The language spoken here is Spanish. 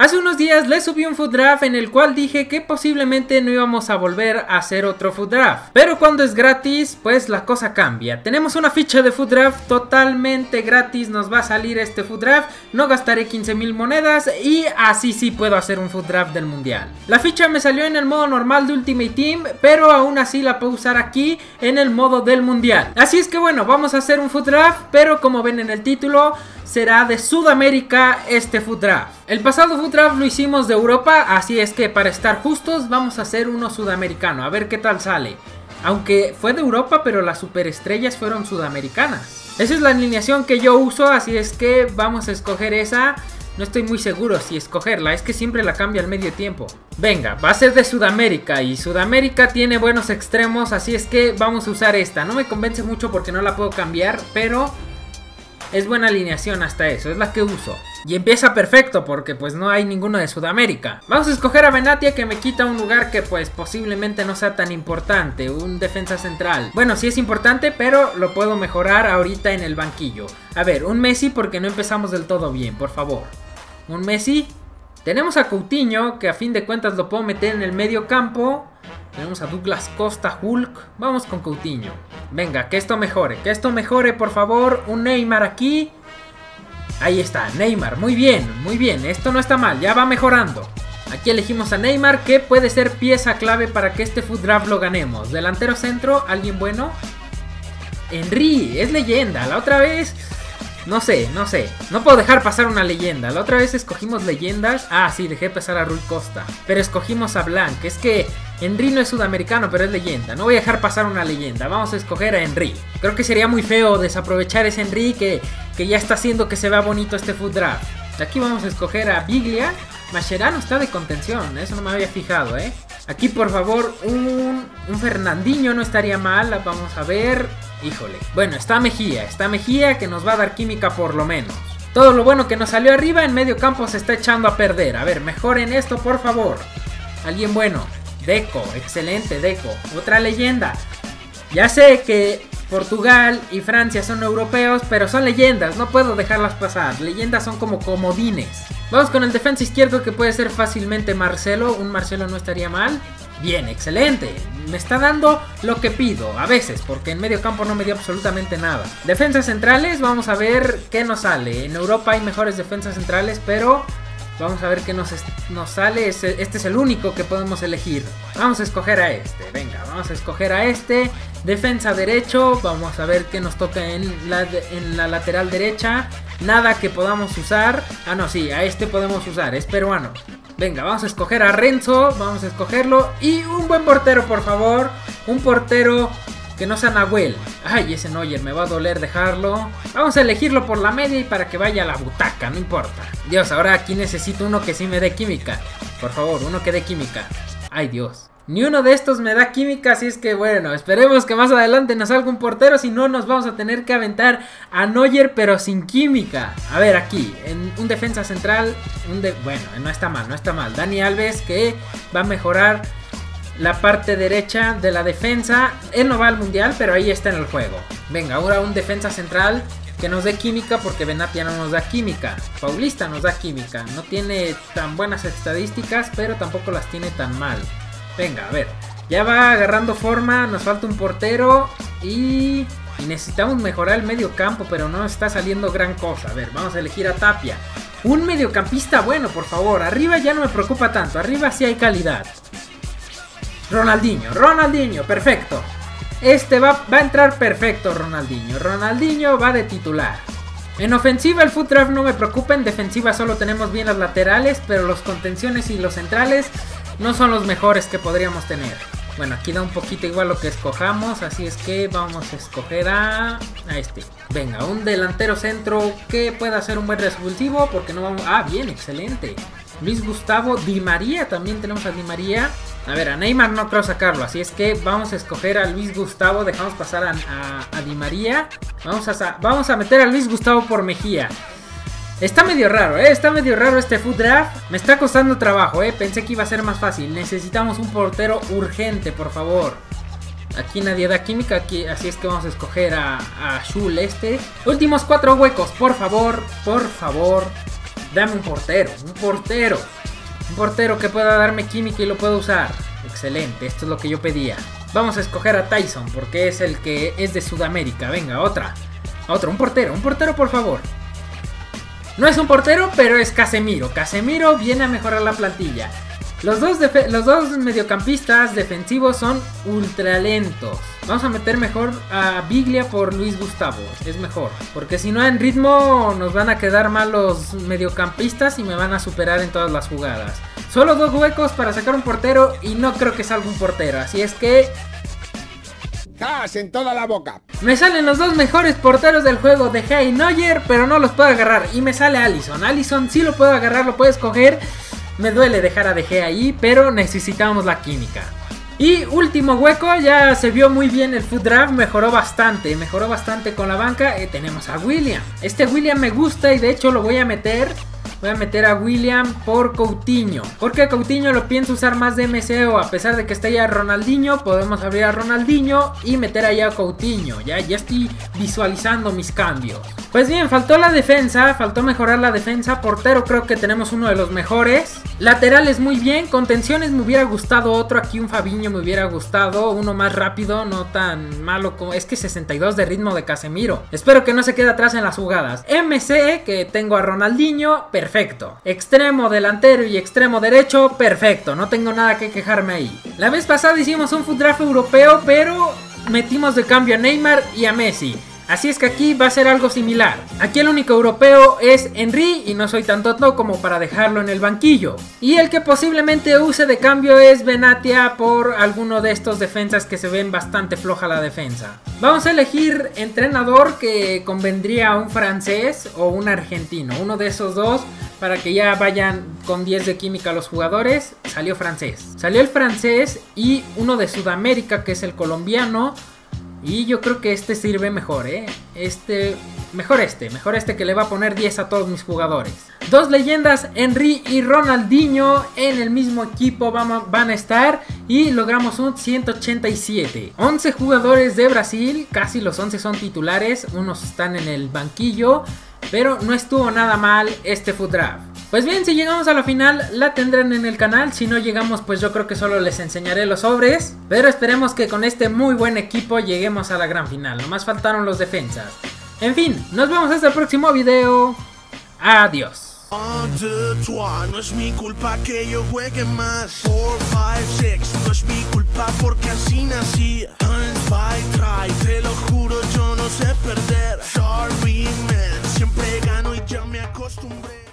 Hace unos días les subí un food draft en el cual dije que posiblemente no íbamos a volver a hacer otro food draft. Pero cuando es gratis, pues la cosa cambia. Tenemos una ficha de food draft totalmente gratis, nos va a salir este food draft. No gastaré 15 mil monedas y así sí puedo hacer un food draft del mundial. La ficha me salió en el modo normal de Ultimate Team, pero aún así la puedo usar aquí en el modo del mundial. Así es que bueno, vamos a hacer un food draft, pero como ven en el título, será de Sudamérica este food draft. El pasado food draft lo hicimos de Europa, así es que para estar justos vamos a hacer uno sudamericano, a ver qué tal sale. Aunque fue de Europa, pero las superestrellas fueron sudamericanas. Esa es la alineación que yo uso, así es que vamos a escoger esa. No estoy muy seguro si escogerla, es que siempre la cambia al medio tiempo. Venga, va a ser de Sudamérica y Sudamérica tiene buenos extremos, así es que vamos a usar esta. No me convence mucho porque no la puedo cambiar, pero es buena alineación hasta eso, es la que uso. Y empieza perfecto porque pues no hay ninguno de Sudamérica. Vamos a escoger a Benatia que me quita un lugar que pues posiblemente no sea tan importante, un defensa central. Bueno, sí es importante, pero lo puedo mejorar ahorita en el banquillo. A ver, un Messi porque no empezamos del todo bien, por favor. Un Messi. Tenemos a Coutinho que a fin de cuentas lo puedo meter en el medio campo. Tenemos a Douglas Costa, Hulk. Vamos con Coutinho. Venga, que esto mejore, que esto mejore, por favor. Un Neymar aquí. Ahí está, Neymar. Muy bien, muy bien. Esto no está mal, ya va mejorando. Aquí elegimos a Neymar, que puede ser pieza clave para que este food draft lo ganemos. Delantero centro, alguien bueno. Henry, es leyenda. La otra vez no sé, no sé. No puedo dejar pasar una leyenda. La otra vez escogimos leyendas. Ah, sí, dejé pasar a Rui Costa. Pero escogimos a Blanc. Es que Henry no es sudamericano, pero es leyenda. No voy a dejar pasar una leyenda. Vamos a escoger a Henry. Creo que sería muy feo desaprovechar ese Henry que, que ya está haciendo que se vea bonito este food draft. Aquí vamos a escoger a Biglia. Mascherano está de contención. Eso no me había fijado, ¿eh? Aquí, por favor, un, un Fernandinho no estaría mal. Vamos a ver. Híjole. Bueno, está Mejía. Está Mejía que nos va a dar química por lo menos. Todo lo bueno que nos salió arriba en medio campo se está echando a perder. A ver, mejoren esto por favor. Alguien bueno. Deco. Excelente, Deco. Otra leyenda. Ya sé que Portugal y Francia son europeos, pero son leyendas, no puedo dejarlas pasar. Leyendas son como comodines. Vamos con el defensa izquierdo que puede ser fácilmente Marcelo. Un Marcelo no estaría mal. Bien, excelente. Me está dando lo que pido, a veces, porque en medio campo no me dio absolutamente nada. Defensas centrales, vamos a ver qué nos sale. En Europa hay mejores defensas centrales, pero vamos a ver qué nos, nos sale. Este es el único que podemos elegir. Vamos a escoger a este, venga, vamos a escoger a este. Defensa derecho, vamos a ver qué nos toca en la, en la lateral derecha. Nada que podamos usar. Ah, no, sí, a este podemos usar, es peruano. Venga, vamos a escoger a Renzo, vamos a escogerlo. Y un buen portero, por favor. Un portero que no sea Nahuel. Ay, ese Neuer, me va a doler dejarlo. Vamos a elegirlo por la media y para que vaya a la butaca, no importa. Dios, ahora aquí necesito uno que sí me dé química. Por favor, uno que dé química. Ay, Dios. Ni uno de estos me da química, así es que bueno, esperemos que más adelante nos salga un portero, si no nos vamos a tener que aventar a Neuer pero sin química. A ver, aquí, en un defensa central, bueno, no está mal, no está mal. Dani Alves que va a mejorar la parte derecha de la defensa. Él no va al mundial, pero ahí está en el juego. Venga, ahora un defensa central que nos dé química porque Benatia no nos da química. Paulista nos da química. No tiene tan buenas estadísticas, pero tampoco las tiene tan mal. Venga, a ver. Ya va agarrando forma. Nos falta un portero. Y, y necesitamos mejorar el medio campo. Pero no está saliendo gran cosa. A ver, vamos a elegir a Tapia. Un mediocampista bueno, por favor. Arriba ya no me preocupa tanto. Arriba sí hay calidad. Ronaldinho. Ronaldinho. Perfecto. Este va, va a entrar perfecto, Ronaldinho. Ronaldinho va de titular. En ofensiva el foot draft no me preocupa, en defensiva solo tenemos bien las laterales, pero los contenciones y los centrales no son los mejores que podríamos tener. Bueno, aquí da un poquito igual lo que escojamos, así es que vamos a escoger a, a este. Venga, un delantero centro que pueda ser un buen revulsivo, porque no vamos... Ah, bien, excelente. Luis Gustavo, Di María, también tenemos a Di María. A ver, a Neymar no creo sacarlo, así es que vamos a escoger a Luis Gustavo, dejamos pasar a, a, a Di María. Vamos a, vamos a meter a Luis Gustavo por Mejía. Está medio raro, ¿eh? Está medio raro este food draft. Me está costando trabajo, ¿eh? Pensé que iba a ser más fácil. Necesitamos un portero urgente, por favor. Aquí nadie da química, aquí, así es que vamos a escoger a, a Shul este. Últimos cuatro huecos, por favor, por favor. Dame un portero, un portero. Un portero que pueda darme química y lo pueda usar. Excelente, esto es lo que yo pedía. Vamos a escoger a Tyson porque es el que es de Sudamérica. Venga, otra. Otro, un portero, un portero por favor. No es un portero, pero es Casemiro. Casemiro viene a mejorar la plantilla. Los dos, los dos mediocampistas defensivos son ultra lentos. Vamos a meter mejor a Biglia por Luis Gustavo. Es mejor. Porque si no en ritmo nos van a quedar mal los mediocampistas y me van a superar en todas las jugadas. Solo dos huecos para sacar un portero y no creo que salga un portero. Así es que... ¡Jas en toda la boca! Me salen los dos mejores porteros del juego de Hey Neuer, pero no los puedo agarrar. Y me sale Allison. Allison sí lo puedo agarrar, lo puedes coger. Me duele dejar a De ahí, pero necesitamos la química. Y último hueco, ya se vio muy bien el food draft, mejoró bastante, mejoró bastante con la banca. Eh, tenemos a William. Este William me gusta y de hecho lo voy a meter Voy a meter a William por Coutinho. Porque Coutinho lo pienso usar más de MCO. A pesar de que está ya Ronaldinho, podemos abrir a Ronaldinho y meter allá a Coutinho. Ya, ya estoy visualizando mis cambios. Pues bien, faltó la defensa, faltó mejorar la defensa. Portero creo que tenemos uno de los mejores. Laterales muy bien, contenciones me hubiera gustado otro. Aquí un Fabiño me hubiera gustado. Uno más rápido, no tan malo como... Es que 62 de ritmo de Casemiro. Espero que no se quede atrás en las jugadas. MC, que tengo a Ronaldinho, perfecto perfecto. Extremo delantero y extremo derecho, perfecto. No tengo nada que quejarme ahí. La vez pasada hicimos un food draft europeo, pero metimos de cambio a Neymar y a Messi. Así es que aquí va a ser algo similar. Aquí el único europeo es Henry y no soy tan tonto como para dejarlo en el banquillo. Y el que posiblemente use de cambio es Benatia por alguno de estos defensas que se ven bastante floja la defensa. Vamos a elegir entrenador que convendría un francés o un argentino, uno de esos dos para que ya vayan con 10 de química los jugadores. Salió francés. Salió el francés y uno de Sudamérica que es el colombiano. Y yo creo que este sirve mejor, ¿eh? Este, mejor este, mejor este que le va a poner 10 a todos mis jugadores. Dos leyendas, Henry y Ronaldinho en el mismo equipo van a estar y logramos un 187. 11 jugadores de Brasil, casi los 11 son titulares, unos están en el banquillo, pero no estuvo nada mal este food draft. Pues bien, si llegamos a la final la tendrán en el canal, si no llegamos pues yo creo que solo les enseñaré los sobres, pero esperemos que con este muy buen equipo lleguemos a la gran final, nomás faltaron los defensas. En fin, nos vemos hasta el próximo video, adiós. No es mi culpa que yo juegue más. 4, 5, 6 No es mi culpa porque así nací. By try, te lo juro yo no sé perder. Sorry man, siempre gano y ya me acostumbré